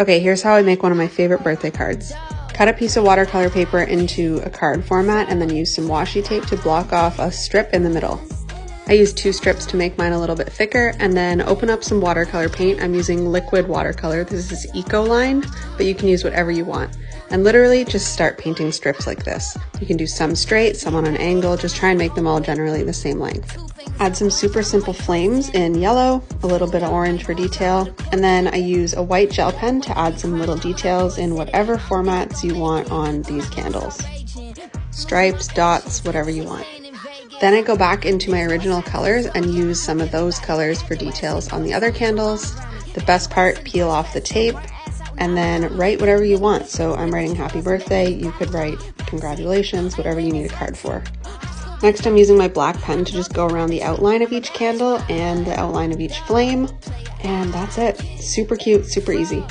Okay, here's how I make one of my favorite birthday cards. Cut a piece of watercolor paper into a card format and then use some washi tape to block off a strip in the middle. I used two strips to make mine a little bit thicker and then open up some watercolor paint. I'm using liquid watercolor. This is Ecoline, but you can use whatever you want. And literally just start painting strips like this. You can do some straight, some on an angle, just try and make them all generally the same length. Add some super simple flames in yellow, a little bit of orange for detail, and then I use a white gel pen to add some little details in whatever formats you want on these candles. Stripes, dots, whatever you want. Then I go back into my original colors and use some of those colors for details on the other candles. The best part, peel off the tape and then write whatever you want. So I'm writing happy birthday. You could write congratulations, whatever you need a card for. Next, I'm using my black pen to just go around the outline of each candle and the outline of each flame. And that's it. Super cute, super easy.